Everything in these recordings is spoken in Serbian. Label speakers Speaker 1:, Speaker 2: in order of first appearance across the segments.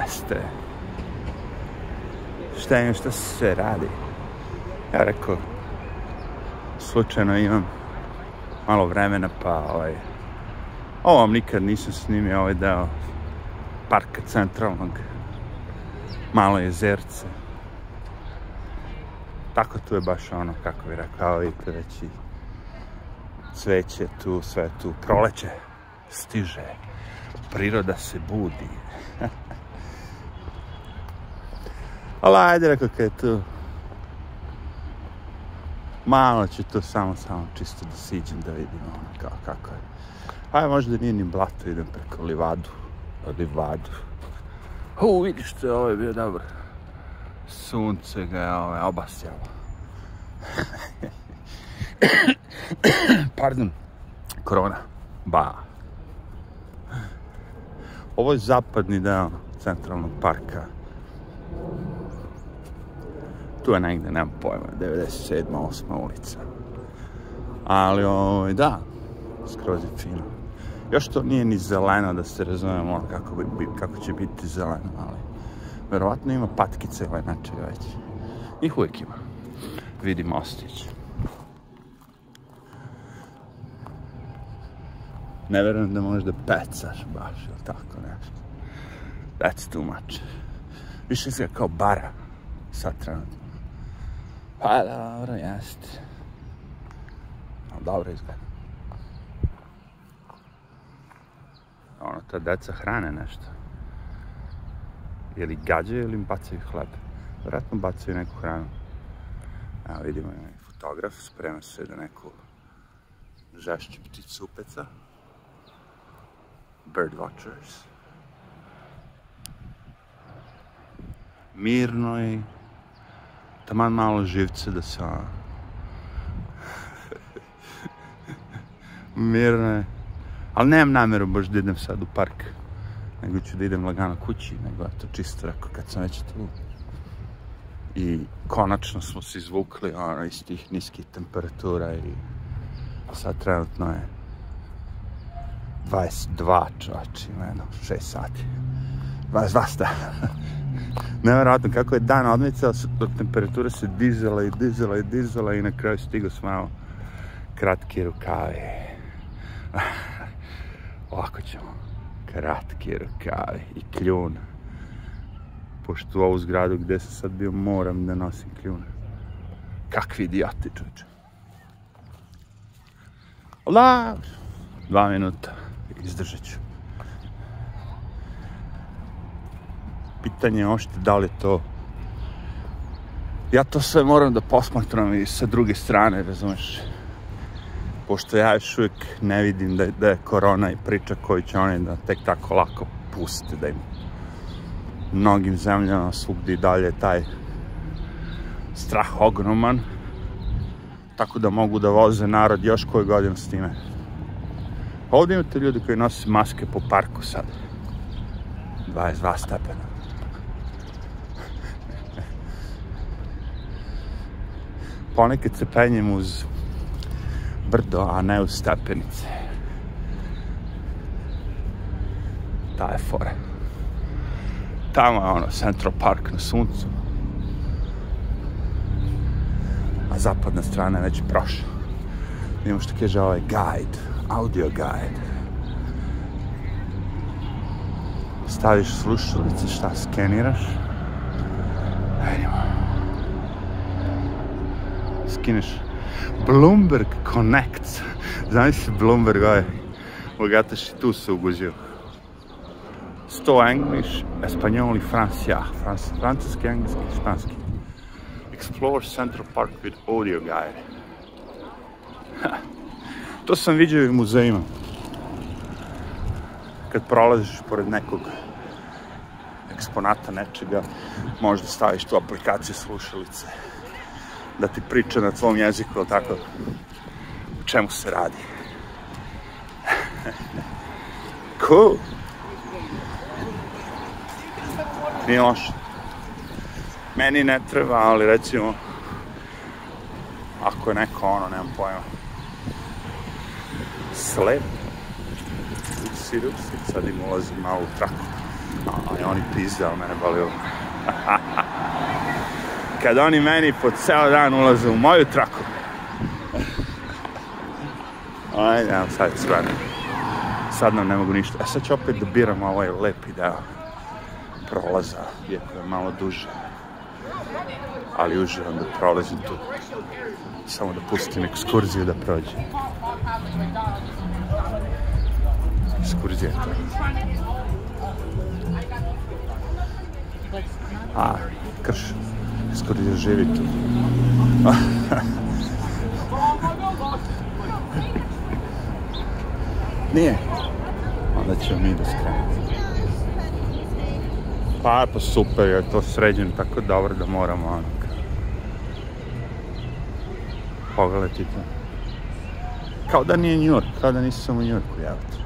Speaker 1: Jeste. Šta im, šta se radi? Ja rekao, slučajno imam malo vremena, pa ovaj, ovo vam nikad nisam snimio ovaj deo parka centralnog, malo jezerce. Tako tu je baš ono, kako bi rekao, vidite već i cveće tu, sve tu, proleće stiže, priroda se budi. Ali ajde, rekao, kaj je tu, malo ću to samo, samo čisto da siđem, da vidim ono, kao, kako je. Ajde, možda nije ni blato, idem preko livadu, livadu. U, vidiš ovo je bio dobro. Sunce ga je ovaj, obasjalo. Pardon. Korona. Ba. Ovo je zapadni deo centralnog parka. Tu je negde, nemam pojma, 97. 8. ulica. Ali, ovaj, da, skroz je fino. Još to nije ni zeleno, da se razumemo kako, bi, kako će biti zeleno, ali verovatno ima patkice ovaj nečega već. Ih uvijek ima. Vidi mostić. Ne verujem da možda pecaš baš ili tako nešto. That's too much. Više se kao bara sad trenutno. Pa dobro, jeste. Dobro izgleda. Ono, ta deca hrane nešto. Ili gađaju ili im bacaju hleb. Vjerojatno bacaju neku hranu. Evo vidimo je fotograf, sprema se da neku žešću pticu upeca. Bird watchers. Mirno i taman malo živce da se ono... Mirno je. Ali nemam namjeru baš da idem sad u park. Nego ću da idem lagano kući. Nego to čisto rekao kad sam već tu. I konačno smo se izvukli ono, iz tih niskih temperatura i sad trenutno je 22 čovječ, ima jedno 6 sati. 22 sta. Nevjerojatno kako je dan odmicao, temperatura se dizala i dizala i dizala i na kraju stigo s malo kratke rukave. Ovako ćemo. Kratke rukave i kljun. Pošto u ovu zgradu gdje sam sad bio moram da nosim kljun. Kakvi idioti čoče. Allah! Dva minuta. Izdržat ću. Pitanje je ošte da li to... Ja to sve moram da posmatram i sa druge strane, razumeš? pošto ja još uvijek ne vidim da, da je korona i priča koju će oni da tek tako lako puste, da im mnogim zemljama svugdje i dalje taj strah ogroman, tako da mogu da voze narod još koju godinu s time. Ovdje imate ljudi koji nose maske po parku sad. 22 stepena. Ponekad se penjem uz brdo, a ne u stepenice. Ta je fora. Tamo je ono, Central Park na suncu. A zapadna strana je već prošla. Vidimo što kaže ovaj guide, audio guide. Staviš slušalice, šta skeniraš. Vidimo. Skineš Bloomberg Connect. Znaš se Bloomberg, ovaj, bogataš i tu se uguzio. Sto English, Espanjol i Francia. Frans, francuski, engleski, španski. Explore Central Park with audio guide. to sam vidio i u muzejima. Kad prolaziš pored nekog eksponata nečega, možda staviš tu aplikaciju slušalice da ti priča na tvom jeziku, ili tako, o čemu se radi. cool. Nije loše. Meni ne treba, ali recimo, ako je neko ono, nemam pojma, slep, usi, sad im ulazim malo u traku. A, oni pizde, ali mene boli ovo. Kad oni meni po ceo dan ulaze u moju traku. Ajde, evo sad sve. Sad nam ne mogu ništa. A sad ću opet da biram ovaj lepi deo prolaza, iako je malo duže. Ali uživam da prolazim tu. Samo da pustim ekskurziju da prođe. Ekskurzija je to. A, krš. Ekskurzija živi tu. Nije. Onda ćemo mi da skrenemo. Pa, pa super je to sređeno tako dobro da moramo ono. Pogledajte to. Kao da nije New York, kao da nisam u New Yorku, javite.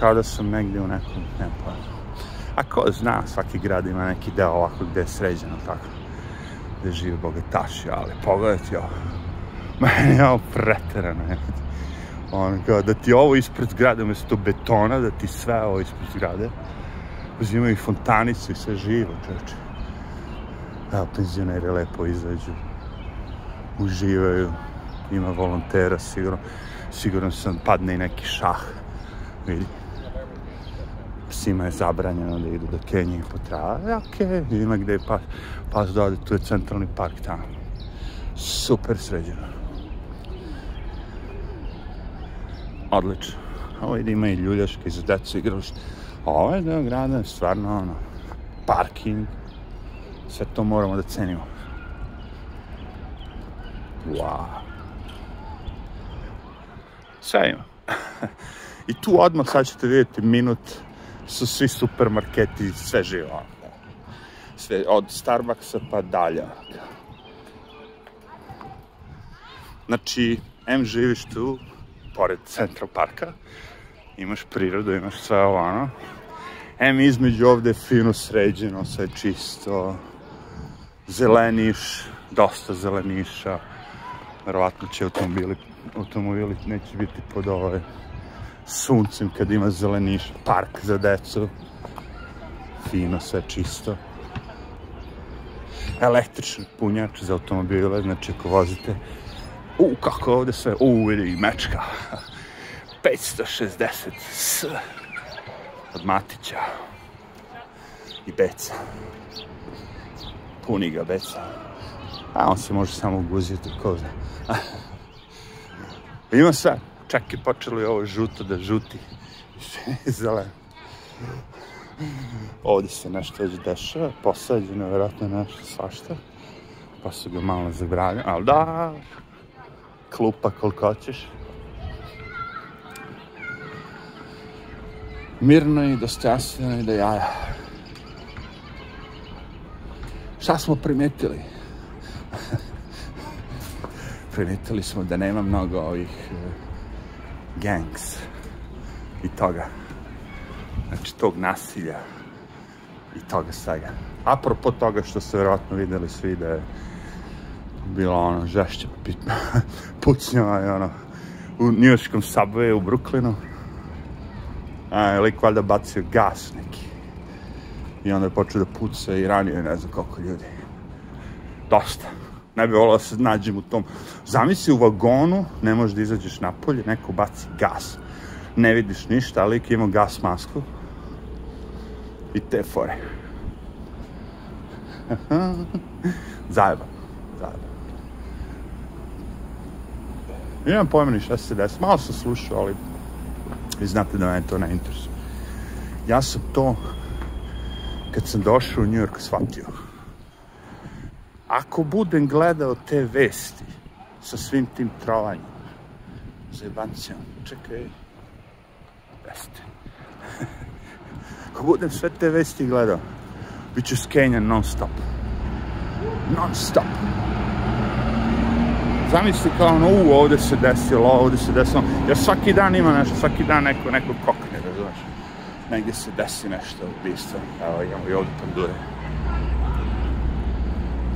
Speaker 1: Kao da sam negdje u nekom, ne pojma. A ko zna, svaki grad ima neki deo ovako gde je sređeno, tako. Gde žive bogataši, ali pogledajte ovo. Meni je ovo preterano. On, kao da ti ovo ispred zgrade, umjesto betona, da ti sve ovo ispred zgrade, uzimaju fontanicu i sve živo, čoveče. Evo, penzioneri lepo izađu, uživaju, ima volontera, sigurno, sigurno sam padne i neki šah, vidi. Psima je zabranjeno da idu do Kenije i potrave, okej, okay, ima gde je pas, pas da ode, tu je centralni park tamo. Super sređeno. Odlično. Ovo ide ima i ljuljaške za decu igralište. Ovo je deo grada, stvarno ono, parking, sve to moramo da cenimo. Wow. Sve ima. I tu odmah sad ćete vidjeti minut su svi supermarketi, sve živo. Sve, od Starbucksa pa dalje. Znači, M živiš tu, pored Central Parka, imaš prirodu, imaš sve ovo, ono. M između ovde fino sređeno, sve čisto, zeleniš, dosta zeleniša, verovatno će automobili, automobili neće biti pod ovaj suncem kad ima zeleniš, park za decu, fino, sve čisto. Električni punjač za automobile, znači ako vozite, u, kako ovde sve, u, vidi, mečka, 560 S od Matića i Beca. Puni ga Beca. A on se može samo uguziti, ko zna. Ima sve. Čak je počelo i ovo žuto da žuti. Zeleno. Ovdje se nešto već dešava, posađeno je vjerojatno nešto svašta. Pa su ga malo zabranili, ali da, klupa koliko hoćeš. Mirno i dostojanstveno i da jaja. Šta smo primetili? primetili smo da nema mnogo ovih uh, gangs i toga. Znači, tog nasilja i toga svega. Apropo toga što ste vjerojatno videli svi da je bilo ono žešće pucnjava i ono u njujorskom subwayu u Brooklynu. A, lik valjda bacio gas neki. I onda je počeo da puca i ranio ne znam koliko ljudi. Dosta ne bi volao da se nađem u tom. Zamisli u vagonu, ne možeš da izađeš napolje, neko baci gas. Ne vidiš ništa, ali ima gas masku. I te fore. Zajeba. Zajeba. Imam pojma ni šta se desi. Malo sam slušao, ali vi znate da me to ne interesuje. Ja sam to, kad sam došao u New York, shvatio ako budem gledao te vesti sa svim tim trovanjem, zajebancijom, čekaj, vesti. ako budem sve te vesti gledao, bit ću skenjan non stop. Non stop. Zamisli kao ono, u, ovde se desilo, ovde se desilo. Jer svaki dan ima nešto, svaki dan neko, neko kokne, razumeš? Negdje se desi nešto, ubistvo. Evo, imamo i ovde pandure.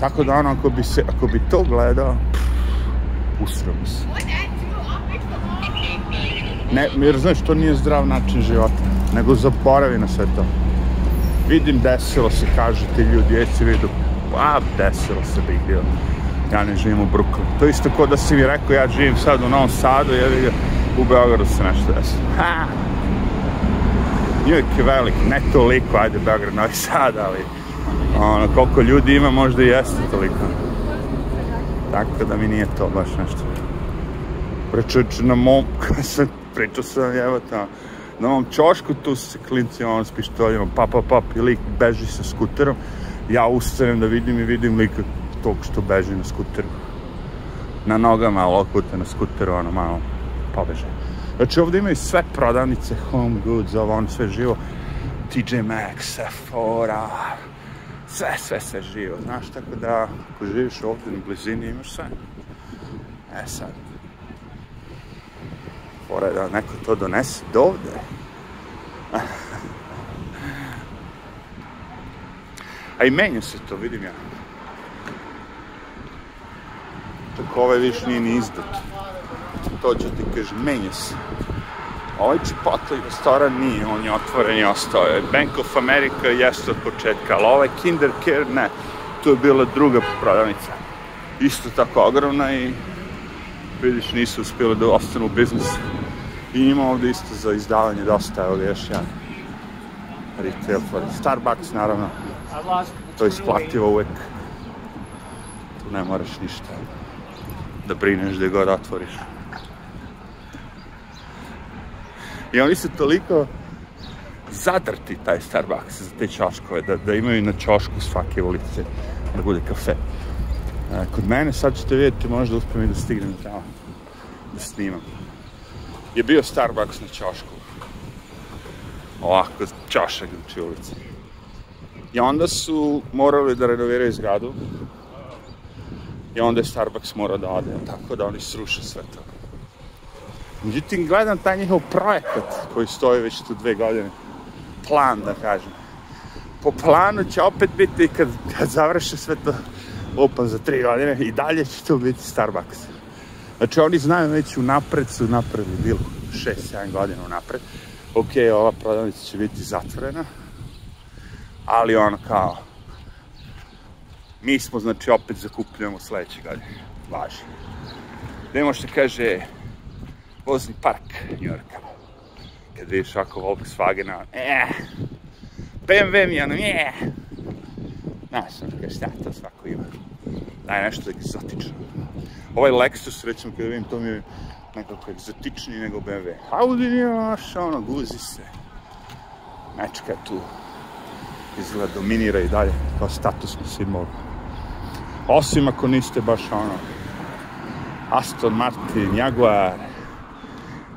Speaker 1: Tako da ono, ako bi, se, ako bi to gledao, usro bi se. Ne, jer znaš, to nije zdrav način života, nego zaboravi na sve to. Vidim, desilo se, kažu ti ljudi, jesi vidu, a desilo se big deal. Ja ne živim u Brooklynu. To isto kao da si mi rekao, ja živim sad u Novom Sadu, jer u Beogradu se nešto desilo. Ha! New York je velik, ne toliko, ajde Beograd, Novi Sad, ali ono, koliko ljudi ima, možda i jeste toliko. Tako da mi nije to baš nešto. Pričajući na mom, sam, pričao sam, evo tamo, na mom čošku, tu se klinci ono s pištoljima, pa, pa, pa, i lik beži sa skuterom. Ja ustanem da vidim i vidim lika tog što beži na skuteru. Na nogama, ali okuta na skuteru, ono malo pobeže. Znači ovdje imaju sve prodavnice, Home Goods, ovo ono sve živo. TJ Maxx, Sephora, sve, sve, sve živo, znaš, tako da ako živiš ovdje na blizini imaš sve. E sad, fora da neko to donese do ovde. A i menja se to, vidim ja. Tako ovaj viš nije ni izdat. To će ti kaže, menja se. Ovaj Chipotle restoran nije, on je otvoren i ostao je. Bank of America jeste od početka, ali ovaj Kinder Care ne. Tu je bila druga prodavnica. Isto tako ogromna i vidiš nisu uspjeli da ostanu u biznisu. I ima ovdje isto za izdavanje dosta, evo ga još jedan retail for Starbucks, naravno. To je isplativo uvek. Tu ne moraš ništa da brineš gdje god otvoriš. I oni su toliko zadrti taj Starbucks za te čoškove, da, da imaju na čošku svake ulice da bude kafe. E, kod mene sad ćete vidjeti, možda uspijem i da stignem tamo da snimam. Je bio Starbucks na čošku. Ovako, čošak znači ulici. I onda su morali da renoviraju zgradu. I onda je Starbucks morao da ode, tako da oni sruše sve to. Međutim, gledam taj njihov projekat koji stoji već tu dve godine. Plan, da kažem. Po planu će opet biti, kad, kad završe sve to open za tri godine, i dalje će to biti Starbucks. Znači, oni znaju već u napred su napravili bilo 6-7 godina u napred. Ok, ova prodavnica će biti zatvorena, ali ono kao, mi smo, znači, opet zakupljujemo sledeće godine. Važi. Nemo što kaže, vozni park New Yorka. Kad vidiš ovako Volkswagena, eh, BMW mi ono, eh. Znaš, ono kaže, šta to svako ima. Daj nešto egzotično. Ovaj Lexus, recimo, kada vidim, to mi je nekako egzotičniji nego BMW. Audi nije vaš, ono, guzi se. Mečka tu izgleda dominira i dalje kao statusni simbol. Osim ako niste baš ono Aston Martin, Jaguar,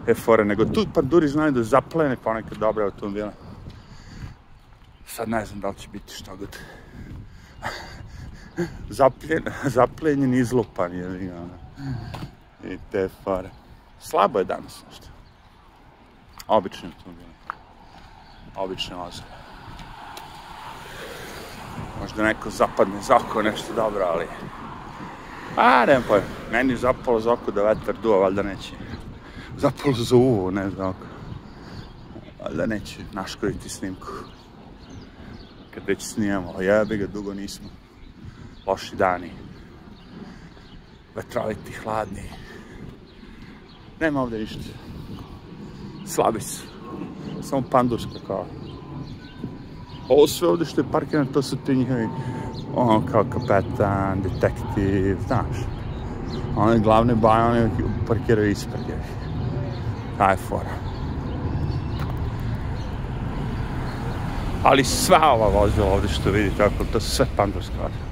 Speaker 1: te fore, nego tu panduri znaju da zaplene ponekad dobre automobile. Sad ne znam da li će biti što god. Zapljen, zapljenjen, izlupan je, ono. I te fore. Slabo je danas nešto. Obični automobile. Obične vozile. Možda neko zapadne za oko nešto dobro, ali... A, nemam pojma. Meni je zapalo za oko da vetar duva, valjda neće zapalo za uvo, ne znam kako. Ali da neće naškoditi snimku. Kad već snijemo, a jebi ga, dugo nismo. Loši dani. Vetroviti, hladni. Nema ovdje ništa. Slabi su. Samo pandurska kao. Ovo sve ovdje što je parkirano, to su ti njihovi ono kao kapetan, detektiv, znaš. One glavne baje, one parkiraju ispred jevih. Ta je fora. Ali sva ova vozila ovdje što vidite, ako to sve pandurska vozila.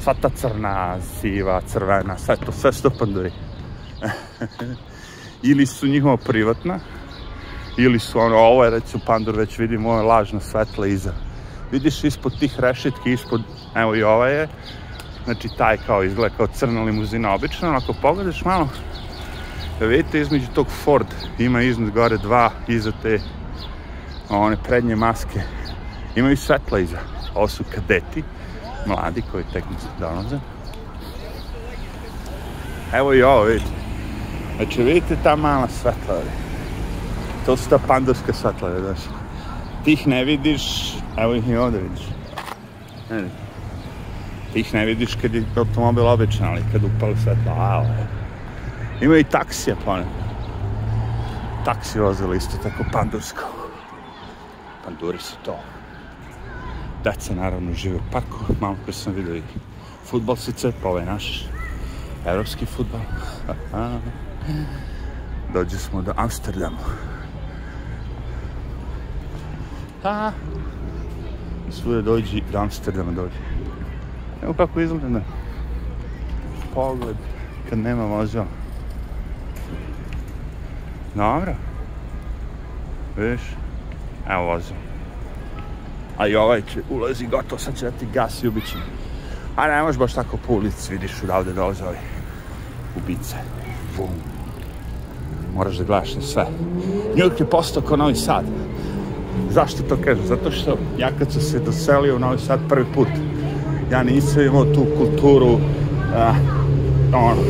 Speaker 1: Sva ta crna, siva, crvena, sve to, sve sto panduri. ili su njihova privatna, ili su ono, ovo je recimo pandur, već vidimo, ovo je lažna svetla iza. Vidiš ispod tih rešetki, ispod, evo i ova je, znači taj kao izgleda kao crna limuzina obično, ako pogledaš malo, vidite između tog Ford ima iznad gore dva iza te one prednje maske. Imaju svetla iza. Ovo su kadeti, mladi koji tek donoze. Evo i ovo vidite. Znači vidite ta mala svetla. To su ta pandurska svetla, znaš. Ti ih ne vidiš, evo ih i ovde vidiš. Ne. Ti ih ne vidiš kad je automobil običan, ali kad upali svetlo, a, Ima i taksija ponekad. Taksi vozilo isto tako pandursko. Panduri su to. Deca naravno žive u parku. Malo pre sam vidio i futbol se cepa, ovaj naš evropski futbol. Dođe smo do Amsterdamu. Ha. Svude dođi do Amsterdama dođi. Evo kako izgleda. Pogled kad nema vozila. Dobro. Viš? Evo vozim. A i ovaj će ulazi gotovo, sad će da ti gasi ubići. A ne možeš baš tako po ulici, vidiš odavde dolaze ovi ubice. Vum. Moraš da gledaš na sve. Njurk je postao kao Novi Sad. Zašto to kažem? Zato što ja kad sam se doselio u Novi Sad prvi put, ja nisam imao tu kulturu a, ono,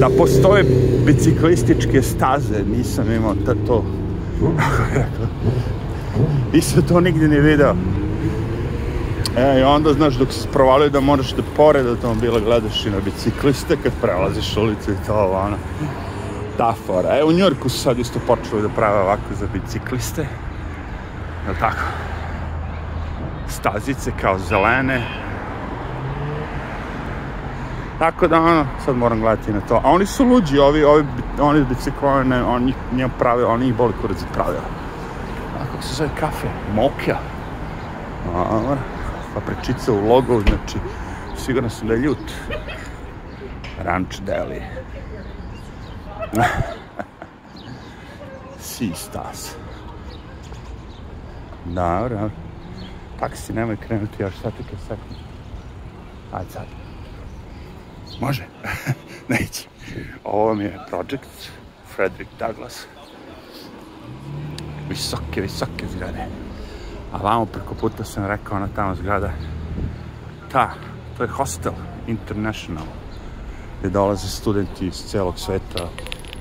Speaker 1: da postoje biciklističke staze, nisam imao ta, to. nisam to nigdje ni video. E, i onda, znaš, dok se provalio da moraš da pored automobila gledaš i na bicikliste kad prelaziš ulicu i to, ono. Ta fora. E, u Njorku su sad isto počeli da prave ovako za bicikliste. Je tako? Stazice kao zelene, Tako da, ono, sad moram gledati na to. A oni su luđi, ovi, ovi, oni biciklone, oni njih prave, oni ih boli kurac pravila. A kako se zove kafe? Mokja. A, papričica u logo, znači, sigurno sam da je ljut. Ranch Deli. si stas. Dobro. Taksi, nemoj krenuti još, sad ti kad sekund. Ajde sad. Može? Neće. Ovo mi je Project Frederick Douglass. Visoke, visoke zgrade. A vamo preko puta sam rekao ona tamo zgrada. Ta, to je Hostel International. Gde dolaze studenti iz celog sveta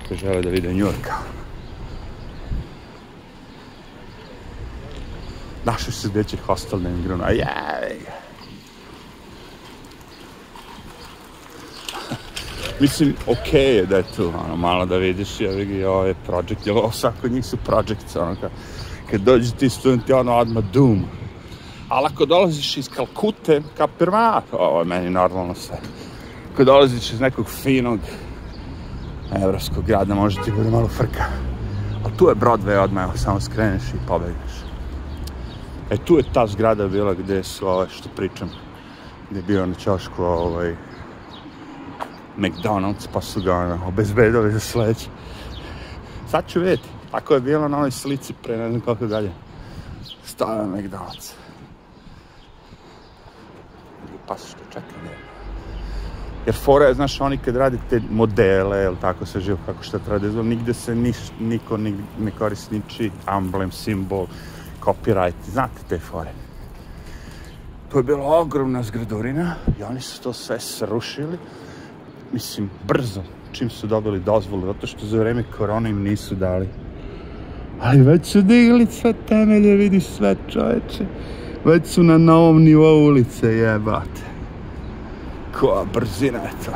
Speaker 1: koji žele da vide New Yorka. Našli se gde će hostel na Ingrunu. A jej! Mislim, okej okay je da je tu, ono, malo da vidiš, ja vidi, ovo je project, jer ovo svako njih su projects, ono, kad, kad dođu ti studenti, ono, odmah doom. Ali ako dolaziš iz Kalkute, kapirma, ovo je meni normalno sve. Ako dolaziš iz nekog finog evropskog grada, može ti bude malo frka. Ali tu je Broadway odmah, evo, samo skreneš i pobegneš. E, tu je ta zgrada bila gde su, ove, što pričam, gde je bio na čošku, ovaj, McDonald's, pa su ga ono, obezbedili za sledeći. Sad ću vidjeti. Tako je bilo na onoj slici pre ne znam koliko dalje. Stavio McDonald's. Pa što čekam, ne. Jer fora je, znaš, oni kad radi te modele, ili tako se živo kako šta treba da izgleda, nigde se niš, niko ni, ne koristi niči emblem, simbol, copyright, znate te fore. To je bila ogromna zgradurina i oni su to sve srušili mislim, brzo, čim su dobili dozvolu, zato što za vreme korona im nisu dali. Ali već su digli sve temelje, vidi sve čoveče. Već su na novom nivou ulice, jebate. Koja brzina je to.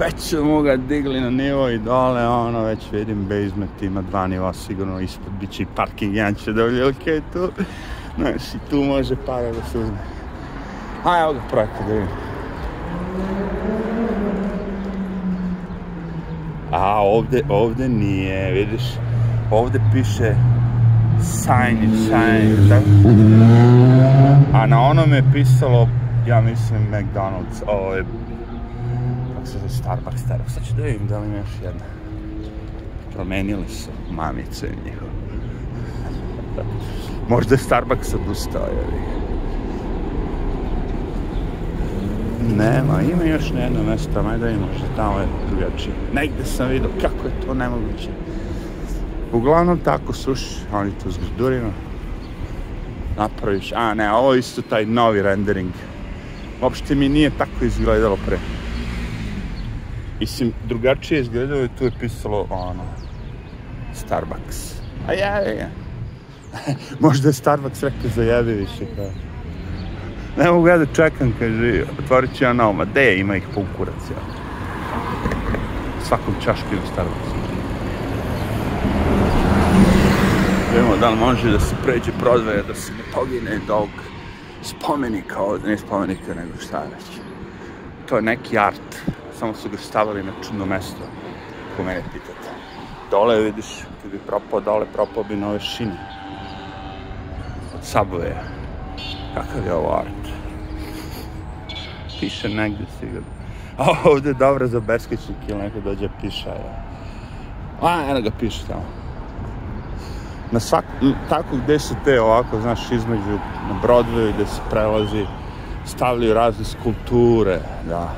Speaker 1: već su ga digli na nivo i dole, ono, već vidim basement ima dva nivoa, sigurno ispod bit će i parking, jedan će da okay, tu, znaš, tu može para da se uzme. A evo ga projekta da vidim. A ovde, ovde nije, vidiš, ovde piše sign in sign, tako? A na onom je pisalo, ja mislim, McDonald's, ovo je, kako se zove, Starbucks, Starbucks, sad ću da vidim da li ima još jedna. Promenili su mamice njihove. Možda je Starbucks odustao, jevi. Nema, ima još na jedno mjesto, majda ima možda tamo je drugačije. Negde sam vidio kako je to nemoguće. Uglavnom tako suš, oni to zgrdurino. Napraviš, a ne, ovo isto taj novi rendering. Uopšte mi nije tako izgledalo pre. Mislim, drugačije izgledalo i tu je pisalo, ono, Starbucks. A jevi ga. Možda je Starbucks rekao zajebi više kao. Ne mogu ja da čekam, kaže, otvorit ću ja novo. Ma de, ima ih pun kurac, ja. Svakom čašku ima Starbucks. Vidimo da li može da se pređe prodvaja, da se ne pogine dog spomenika ovdje, ne spomenika, nego šta već. To je neki art, samo su ga stavili na čudno mesto, ko mene pitate. Dole vidiš, kad bi propao dole, propao bi nove šine. Od Subwaya. Kakav je ovo art? Piše negdje sigurno. A ovdje je dobro za beskičnik ili neko dođe piša. Ja. A, eno ga piše tamo. Na svak, tako gde se te ovako, znaš, između na Broadwayu gde se prelazi, stavljaju razne skulpture, da.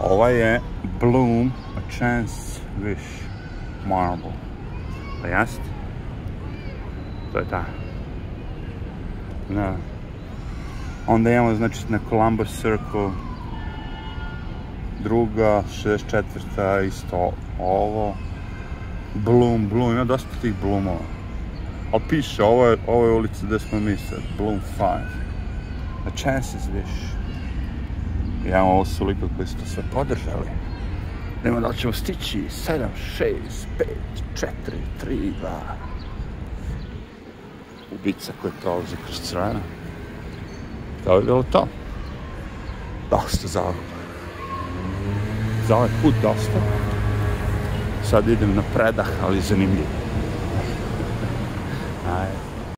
Speaker 1: Ova je Bloom, A Chance Wish Marble. Pa jeste? To je ta. Da. Onda imamo, znači, na Columbus Circle druga, 64. isto ovo. Bloom, Bloom, ima dosta tih Bloomova. Ali piše, ovo je, ovo je ulica gde smo mi sad, Bloom 5. A chances wish. Imamo ovo su lika koji su to sve podržali. Nema da ćemo stići 7, 6, 5, 4, 3, 2. Ubica koja prolazi kroz crvena. To je bilo to. Dosta za. Za ovaj put dosta. Sad idem na predah, ali zanimljivo. Ajde.